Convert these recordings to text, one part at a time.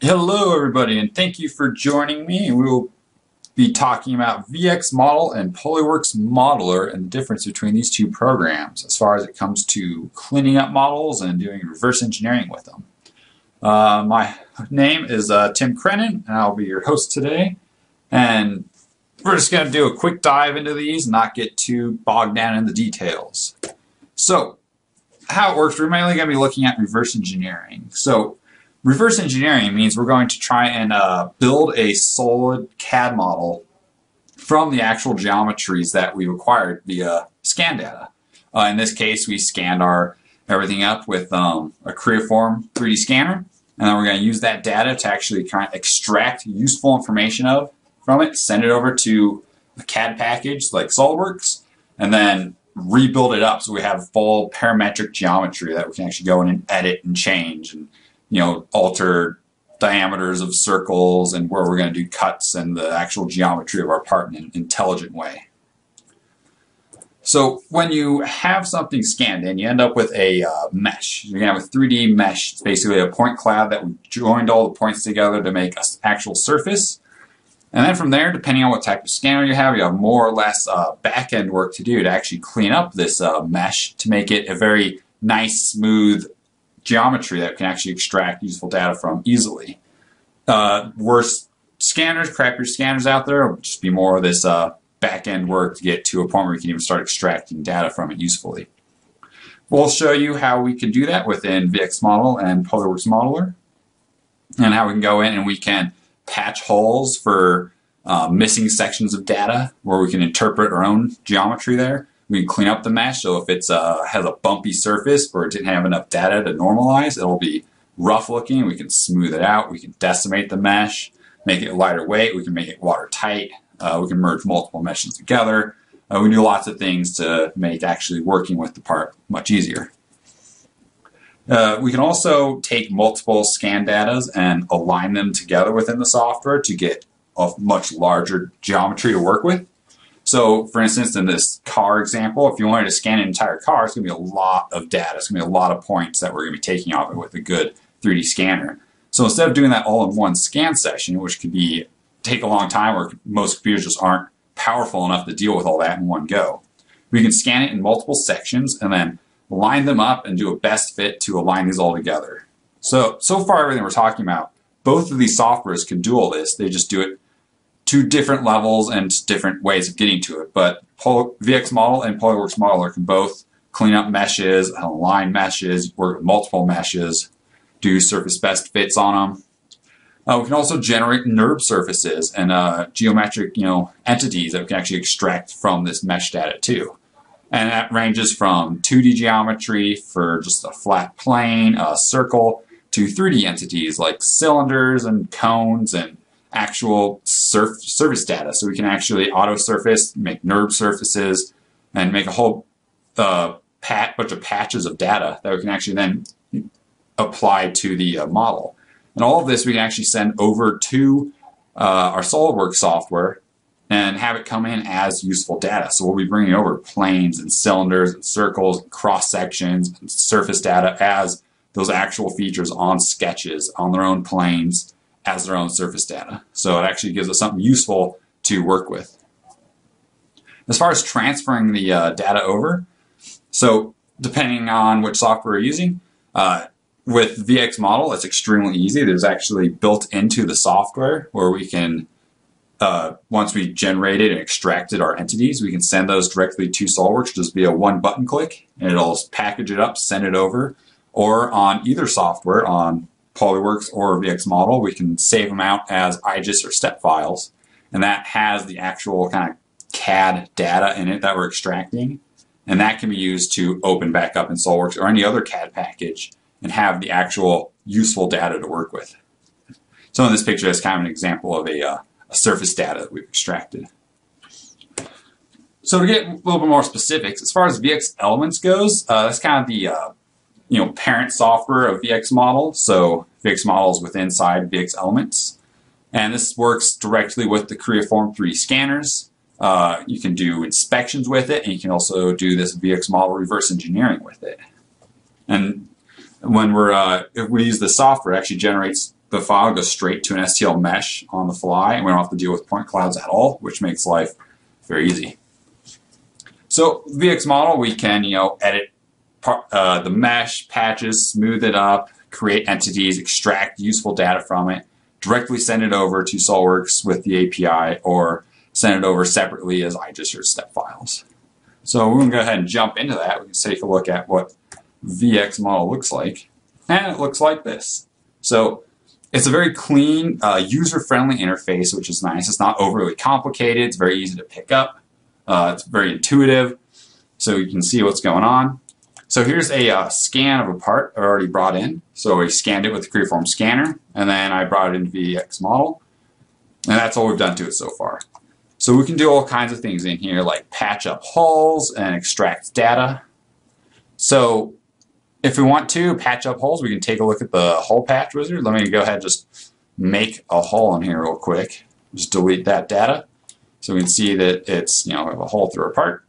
Hello, everybody, and thank you for joining me. We will be talking about VX Model and Polyworks Modeler and the difference between these two programs as far as it comes to cleaning up models and doing reverse engineering with them. Uh, my name is uh, Tim Crennen, and I'll be your host today. And we're just going to do a quick dive into these and not get too bogged down in the details. So, how it works, we're mainly going to be looking at reverse engineering. So, Reverse engineering means we're going to try and uh, build a solid CAD model from the actual geometries that we acquired via scan data. Uh, in this case, we scanned our everything up with um, a Creaform 3D scanner, and then we're going to use that data to actually kind of extract useful information of from it, send it over to a CAD package like SolidWorks, and then rebuild it up so we have full parametric geometry that we can actually go in and edit and change and you know, alter diameters of circles and where we're going to do cuts and the actual geometry of our part in an intelligent way. So when you have something scanned in, you end up with a uh, mesh. You're going to have a 3D mesh. It's basically a point cloud that we joined all the points together to make an actual surface. And then from there, depending on what type of scanner you have, you have more or less uh, back-end work to do to actually clean up this uh, mesh to make it a very nice, smooth geometry that can actually extract useful data from easily. Uh, worse scanners, crappier scanners out there, will just be more of this uh, back end work to get to a point where we can even start extracting data from it usefully. We'll show you how we can do that within VX Model and Polyworks Modeler, and how we can go in and we can patch holes for uh, missing sections of data where we can interpret our own geometry there. We can clean up the mesh. So if it's uh, has a bumpy surface or it didn't have enough data to normalize, it'll be rough looking. We can smooth it out. We can decimate the mesh, make it lighter weight. We can make it watertight. Uh, we can merge multiple meshes together. Uh, we do lots of things to make actually working with the part much easier. Uh, we can also take multiple scan data and align them together within the software to get a much larger geometry to work with. So, for instance, in this car example, if you wanted to scan an entire car, it's going to be a lot of data. It's going to be a lot of points that we're going to be taking off it with a good 3D scanner. So instead of doing that all in one scan session, which could be take a long time, or most computers just aren't powerful enough to deal with all that in one go, we can scan it in multiple sections and then line them up and do a best fit to align these all together. So so far, everything we're talking about, both of these softwares can do all this. They just do it two different levels and different ways of getting to it. But VX Model and Polyworks Modeler can both clean up meshes, align meshes, work with multiple meshes, do surface best fits on them. Uh, we can also generate NURB surfaces and uh, geometric, you know, entities that we can actually extract from this mesh data too. And that ranges from 2D geometry for just a flat plane, a circle, to 3D entities like cylinders and cones and actual surf, surface data. So we can actually auto surface, make NURB surfaces, and make a whole uh, pat, bunch of patches of data that we can actually then apply to the uh, model. And all of this we can actually send over to uh, our SolidWorks software and have it come in as useful data. So we'll be bringing over planes and cylinders and circles, and cross sections, and surface data as those actual features on sketches on their own planes has their own surface data. So it actually gives us something useful to work with. As far as transferring the uh, data over, so depending on which software you're using, uh, with VX Model, it's extremely easy. There's actually built into the software where we can, uh, once we generated and extracted our entities, we can send those directly to SolidWorks just via one button click, and it'll package it up, send it over, or on either software, on Polyworks or VX model, we can save them out as IGES or step files. And that has the actual kind of CAD data in it that we're extracting. And that can be used to open back up in SolidWorks or any other CAD package and have the actual useful data to work with. So in this picture, is kind of an example of a, uh, a surface data that we've extracted. So to get a little bit more specifics, as far as VX Elements goes, uh, that's kind of the uh, you know, parent software of VX Model. So VX Model is within inside VX Elements. And this works directly with the Creaform 3 scanners. Uh, you can do inspections with it, and you can also do this VX Model reverse engineering with it. And when we're, uh, if we use the software, it actually generates the file goes straight to an STL mesh on the fly, and we don't have to deal with point clouds at all, which makes life very easy. So VX model, we can you know edit uh, the mesh, patches, smooth it up, create entities, extract useful data from it, directly send it over to SOLIDWORKS with the API, or send it over separately as IGES or step files. So we're going to go ahead and jump into that. We can take a look at what VX model looks like. And it looks like this. So it's a very clean, uh, user-friendly interface, which is nice. It's not overly complicated. It's very easy to pick up. Uh, it's very intuitive, so you can see what's going on. So here's a uh, scan of a part I already brought in. So we scanned it with the Creaform scanner, and then I brought it into VX model. And that's all we've done to it so far. So we can do all kinds of things in here, like patch up holes and extract data. So if we want to patch up holes, we can take a look at the hole patch wizard. Let me go ahead and just make a hole in here real quick. Just delete that data. So we can see that it's, you know, we have a hole through a part.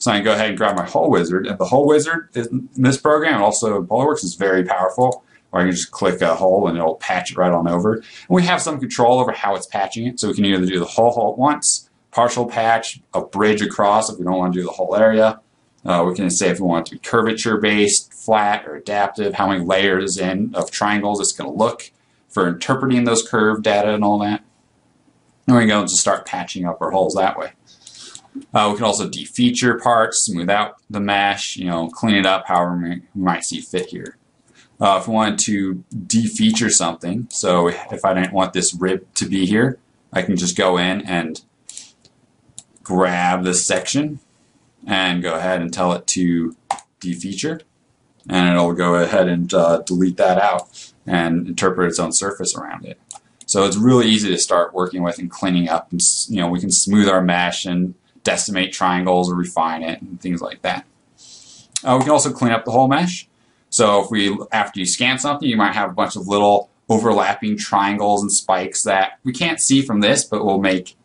So I can go ahead and grab my hole wizard. And the hole wizard in this program, also SolidWorks, is very powerful. Or I can just click a hole and it'll patch it right on over. And we have some control over how it's patching it. So we can either do the whole hole at once, partial patch, a bridge across if we don't want to do the whole area. Uh, we can say if we want it to be curvature based, flat, or adaptive, how many layers in of triangles it's going to look for interpreting those curve data and all that. And we can go and just start patching up our holes that way. Uh, we can also defeature parts, smooth out the mesh, you know, clean it up however we might see fit here. Uh, if we wanted to defeature something, so if I didn't want this rib to be here, I can just go in and grab this section and go ahead and tell it to defeature and it'll go ahead and uh, delete that out and interpret its own surface around it. So it's really easy to start working with and cleaning up and you know we can smooth our mesh and decimate triangles or refine it and things like that. Uh, we can also clean up the whole mesh. So if we after you scan something you might have a bunch of little overlapping triangles and spikes that we can't see from this but will make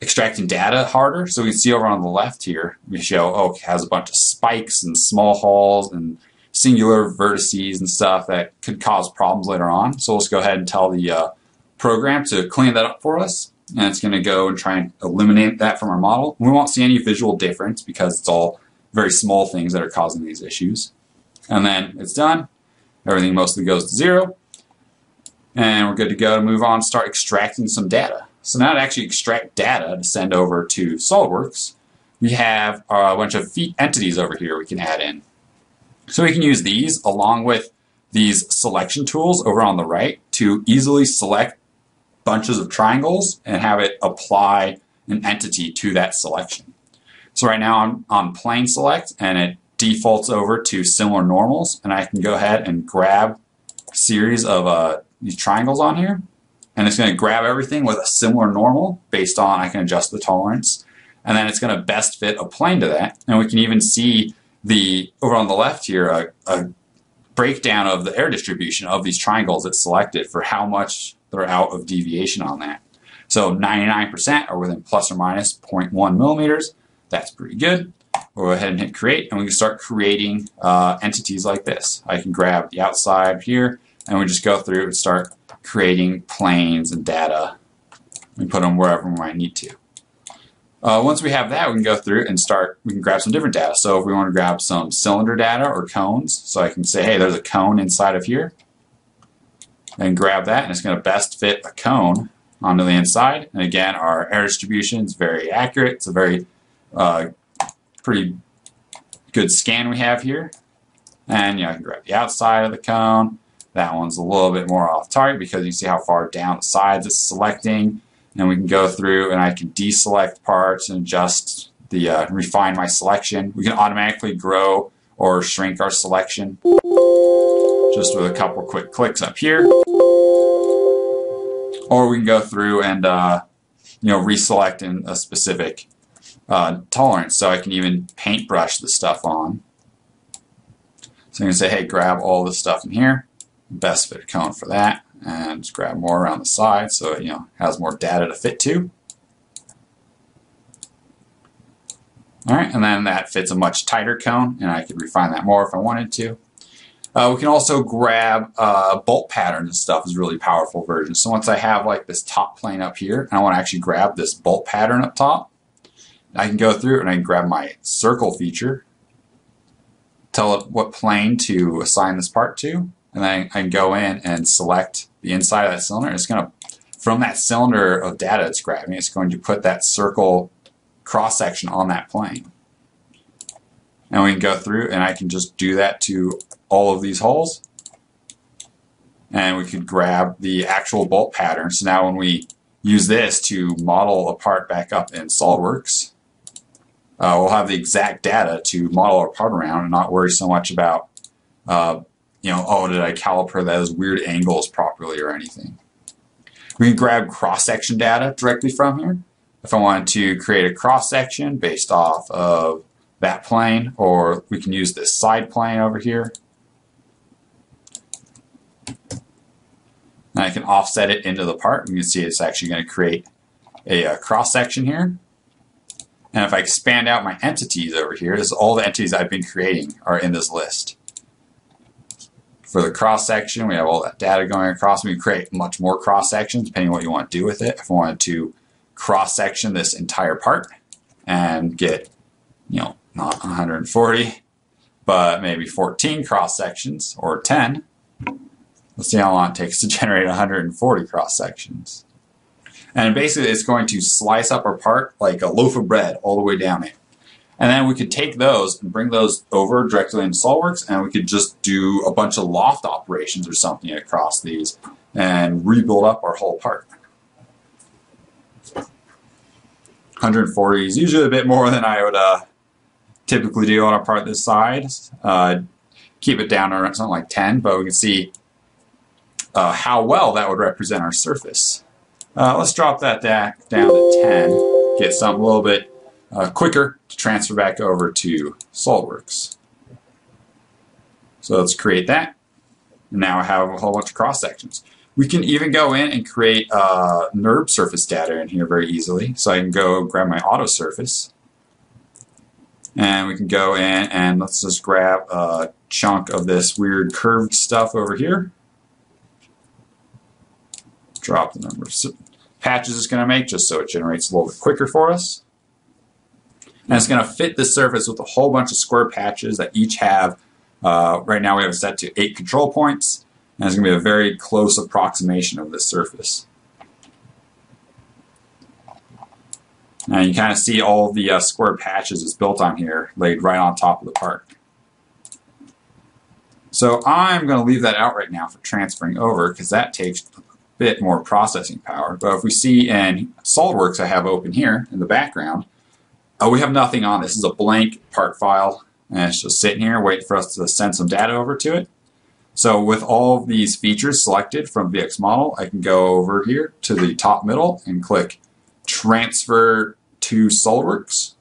extracting data harder. So we can see over on the left here, we show, oh, it has a bunch of spikes and small holes and singular vertices and stuff that could cause problems later on. So let's go ahead and tell the uh, program to clean that up for us. And it's going to go and try and eliminate that from our model. We won't see any visual difference because it's all very small things that are causing these issues. And then it's done. Everything mostly goes to zero. And we're good to go to move on start extracting some data. So now to actually extract data to send over to SOLIDWORKS, we have a bunch of entities over here we can add in. So we can use these along with these selection tools over on the right to easily select bunches of triangles and have it apply an entity to that selection. So right now I'm on plane select and it defaults over to similar normals and I can go ahead and grab a series of uh, these triangles on here and it's going to grab everything with a similar normal based on I can adjust the tolerance and then it's going to best fit a plane to that and we can even see the over on the left here a, a breakdown of the error distribution of these triangles that's selected for how much they're out of deviation on that. So 99% are within plus or minus 0.1 millimeters. That's pretty good. We'll go ahead and hit create and we can start creating uh, entities like this. I can grab the outside here and we just go through and start creating planes and data. We put them wherever we might need to. Uh, once we have that, we can go through and start, we can grab some different data. So if we want to grab some cylinder data or cones, so I can say, hey, there's a cone inside of here, and grab that, and it's going to best fit a cone onto the inside. And again, our error distribution is very accurate. It's a very uh, pretty good scan we have here. And you know, I can grab the outside of the cone. That one's a little bit more off target because you see how far down the sides it's selecting and we can go through and I can deselect parts and adjust the uh, refine my selection. We can automatically grow or shrink our selection just with a couple quick clicks up here. Or we can go through and uh, you know reselect in a specific uh, tolerance. So I can even paintbrush the stuff on. So I can say, hey, grab all the stuff in here. Best fit cone for that and just grab more around the side so it you know has more data to fit to. All right, and then that fits a much tighter cone, and I could refine that more if I wanted to. Uh, we can also grab uh, bolt patterns and stuff is really powerful version. So once I have like this top plane up here, and I want to actually grab this bolt pattern up top, I can go through and I can grab my circle feature, tell it what plane to assign this part to, and then I can go in and select the inside of that cylinder. It's going to, from that cylinder of data it's grabbing, it's going to put that circle cross section on that plane. And we can go through and I can just do that to all of these holes. And we could grab the actual bolt pattern. So now when we use this to model a part back up in SOLIDWORKS, uh, we'll have the exact data to model our part around and not worry so much about, uh, you know, oh, did I caliper those weird angles properly or anything. We can grab cross-section data directly from here. If I wanted to create a cross-section based off of that plane, or we can use this side plane over here. And I can offset it into the part. You can see it's actually going to create a, uh, a cross section here. And if I expand out my entities over here, this is all the entities I've been creating are in this list. For the cross section, we have all that data going across. We can create much more cross sections depending on what you want to do with it. If I wanted to cross section this entire part and get, you know, not 140, but maybe 14 cross sections or 10. Let's see how long it takes to generate 140 cross sections. And basically it's going to slice up our part like a loaf of bread all the way down it. And then we could take those and bring those over directly into SOLIDWORKS and we could just do a bunch of loft operations or something across these and rebuild up our whole part. 140 is usually a bit more than I would uh, typically do on a part this size. Uh, keep it down to something like 10, but we can see uh, how well that would represent our surface. Uh, let's drop that back down to 10, get something a little bit uh, quicker to transfer back over to SOLIDWORKS. So let's create that. Now I have a whole bunch of cross sections. We can even go in and create uh, NURB surface data in here very easily. So I can go grab my auto surface and we can go in and let's just grab a chunk of this weird curved stuff over here. Drop the number of patches it's going to make just so it generates a little bit quicker for us. And it's going to fit the surface with a whole bunch of square patches that each have, uh, right now we have it set to eight control points, and it's going to be a very close approximation of this surface. Now you kind of see all the uh, square patches it's built on here laid right on top of the part. So I'm going to leave that out right now for transferring over because that takes bit more processing power. But if we see in SOLIDWORKS I have open here in the background, uh, we have nothing on this. This is a blank part file and it's just sitting here waiting for us to send some data over to it. So with all of these features selected from VX Model, I can go over here to the top middle and click Transfer to SOLIDWORKS.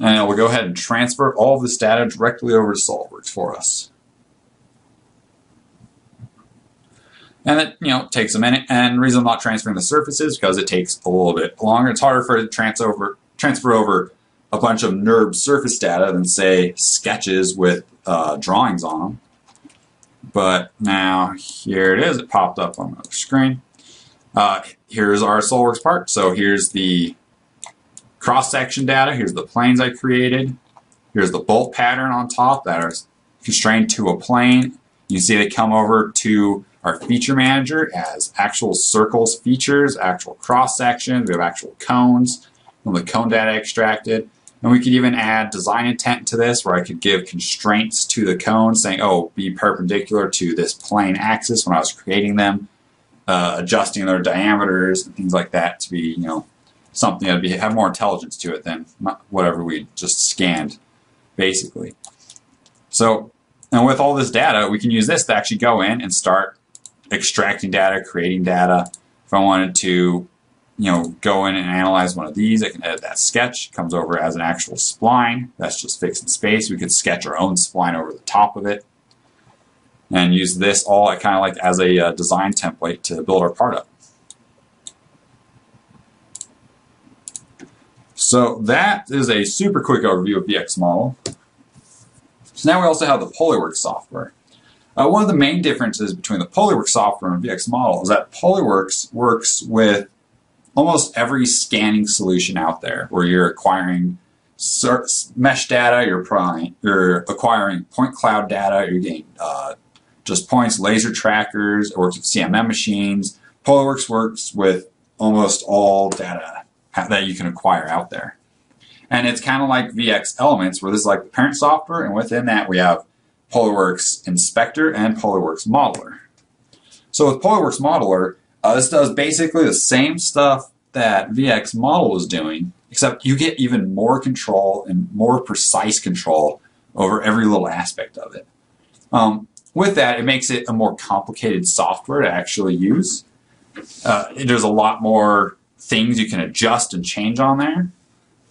And we'll go ahead and transfer all of this data directly over to SOLIDWORKS for us. And it, you know, takes a minute. And reason I'm not transferring the surfaces because it takes a little bit longer. It's harder for it to transfer over a bunch of NURB surface data than, say, sketches with uh, drawings on them. But now, here it is. It popped up on the screen. Uh, here's our SOLIDWORKS part. So here's the cross-section data. Here's the planes I created. Here's the bolt pattern on top that are constrained to a plane. You see they come over to our feature manager has actual circles features, actual cross sections. We have actual cones from the cone data extracted. And we could even add design intent to this where I could give constraints to the cone saying, oh, be perpendicular to this plane axis when I was creating them uh, adjusting their diameters and things like that to be, you know, something that be have more intelligence to it than whatever we just scanned, basically. So, and with all this data, we can use this to actually go in and start extracting data, creating data. If I wanted to, you know, go in and analyze one of these, I can edit that sketch. It comes over as an actual spline. That's just fixed in space. We could sketch our own spline over the top of it and use this all kind of like as a uh, design template to build our part up. So that is a super quick overview of VX Model. So now we also have the Polyworks software. Uh, one of the main differences between the Polyworks software and VX Model is that Polyworks works with almost every scanning solution out there where you're acquiring mesh data, you're, you're acquiring point cloud data, you're getting uh, just points, laser trackers, it works with CMM machines. Polyworks works with almost all data that you can acquire out there. And it's kind of like VX Elements, where this is like the parent software, and within that we have Polyworks Inspector and Polyworks Modeler. So with Polyworks Modeler, uh, this does basically the same stuff that VX Model is doing, except you get even more control and more precise control over every little aspect of it. Um, with that, it makes it a more complicated software to actually use. Uh, there's a lot more things you can adjust and change on there,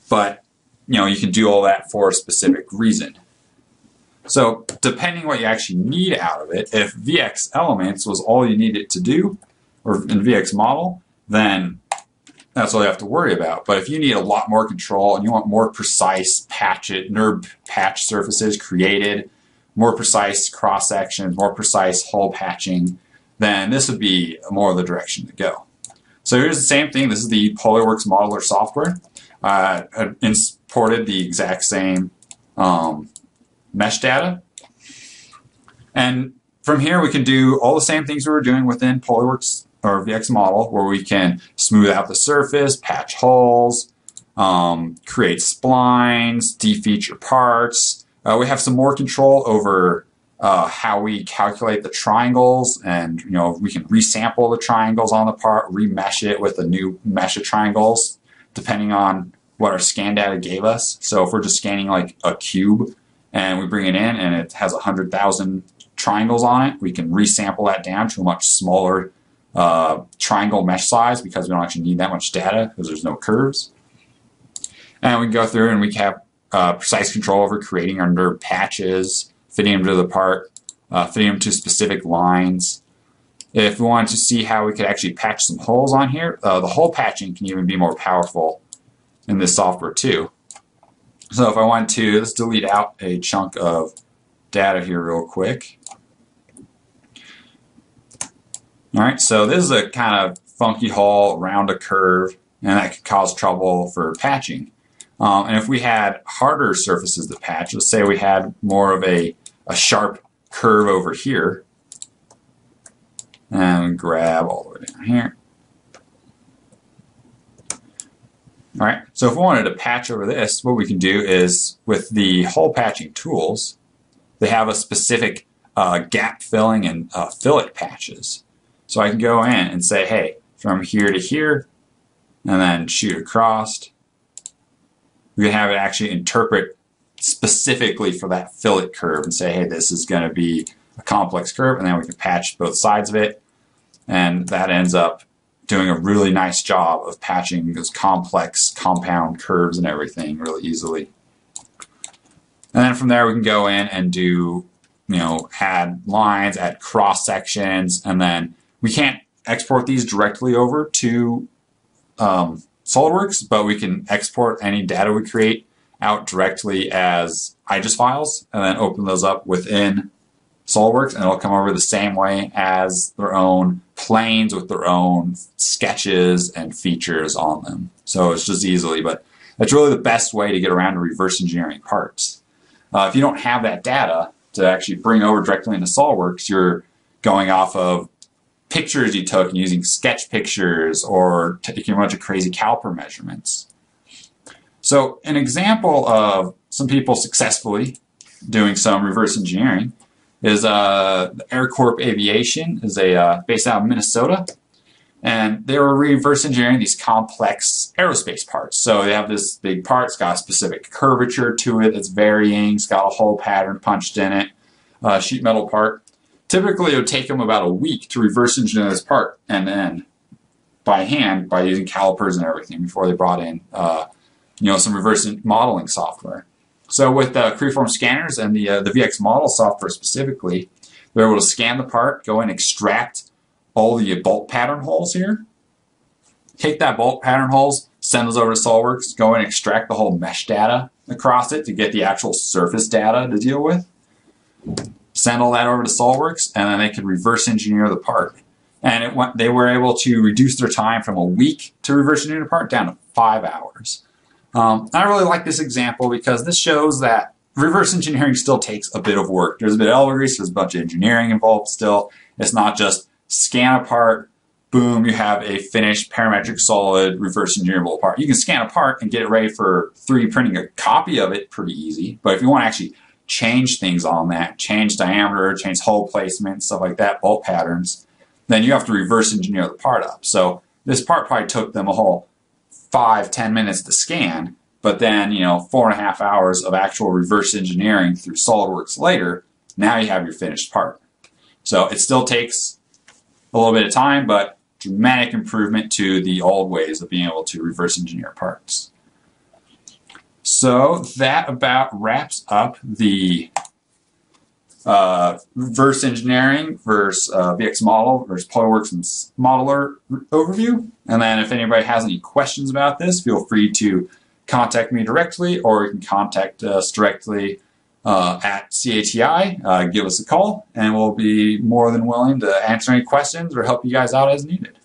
but you know you can do all that for a specific reason. So depending what you actually need out of it, if VX Elements was all you needed to do, or in VX Model, then that's all you have to worry about. But if you need a lot more control and you want more precise patch it, NURB patch surfaces created, more precise cross sections, more precise hole patching, then this would be more of the direction to go. So here's the same thing. This is the Polyworks Modeler software. Uh, I imported the exact same um, mesh data. And from here, we can do all the same things we were doing within Polyworks or VX model, where we can smooth out the surface, patch holes, um, create splines, defeature parts. Uh, we have some more control over uh, how we calculate the triangles, and you know we can resample the triangles on the part, remesh it with a new mesh of triangles, depending on what our scan data gave us. So if we're just scanning like a cube and we bring it in and it has 100,000 triangles on it, we can resample that down to a much smaller uh, triangle mesh size because we don't actually need that much data because there's no curves. And we can go through and we can have uh, precise control over creating our NURB patches, fitting them to the part, uh, fitting them to specific lines. If we wanted to see how we could actually patch some holes on here, uh, the hole patching can even be more powerful in this software too. So if I want to, let's delete out a chunk of data here real quick. All right, so this is a kind of funky hole around a curve, and that could cause trouble for patching. Um, and if we had harder surfaces to patch, let's say we had more of a, a sharp curve over here, and grab all the way down here. All right, so if we wanted to patch over this, what we can do is with the hole patching tools, they have a specific uh, gap filling and uh, fillet patches. So I can go in and say, hey, from here to here, and then shoot across. We can have it actually interpret specifically for that fillet curve and say, hey, this is going to be a complex curve, and then we can patch both sides of it, and that ends up doing a really nice job of patching those complex compound curves and everything really easily. And then from there we can go in and do, you know, add lines, add cross sections, and then we can't export these directly over to um, SolidWorks, but we can export any data we create out directly as IGES files and then open those up within SolidWorks and it'll come over the same way as their own planes with their own sketches and features on them. So it's just easily, but that's really the best way to get around to reverse engineering parts. Uh, if you don't have that data to actually bring over directly into SolidWorks, you're going off of pictures you took and using sketch pictures or taking a bunch of crazy caliper measurements. So an example of some people successfully doing some reverse engineering is uh, AirCorps Aviation is a uh, based out of Minnesota, and they were reverse engineering these complex aerospace parts. So they have this big part, it's got a specific curvature to it that's varying, it's got a hole pattern punched in it, uh, sheet metal part. Typically, it would take them about a week to reverse engineer this part and then by hand by using calipers and everything before they brought in, uh, you know, some reverse modeling software. So with the Creaform scanners and the, uh, the VX model software specifically, they're able to scan the part, go and extract all the bolt pattern holes here, take that bolt pattern holes, send those over to SolidWorks, go and extract the whole mesh data across it to get the actual surface data to deal with. send all that over to SolidWorks, and then they could reverse engineer the part. And it went, they were able to reduce their time from a week to reverse engineer the part down to five hours. Um, I really like this example because this shows that reverse engineering still takes a bit of work. There's a bit of elbow grease, there's a bunch of engineering involved still. It's not just scan a part, boom, you have a finished parametric solid reverse engineerable part. You can scan a part and get it ready for 3D printing a copy of it pretty easy. But if you want to actually change things on that, change diameter, change hole placement, stuff like that, bolt patterns, then you have to reverse engineer the part up. So this part probably took them a whole five, ten minutes to scan, but then, you know, four and a half hours of actual reverse engineering through SolidWorks later, now you have your finished part. So it still takes a little bit of time, but dramatic improvement to the old ways of being able to reverse engineer parts. So that about wraps up the uh, reverse engineering versus uh, VX model versus PolyWorks and Modeler overview. And then if anybody has any questions about this, feel free to contact me directly or you can contact us directly uh, at CATI. Uh, give us a call and we'll be more than willing to answer any questions or help you guys out as needed.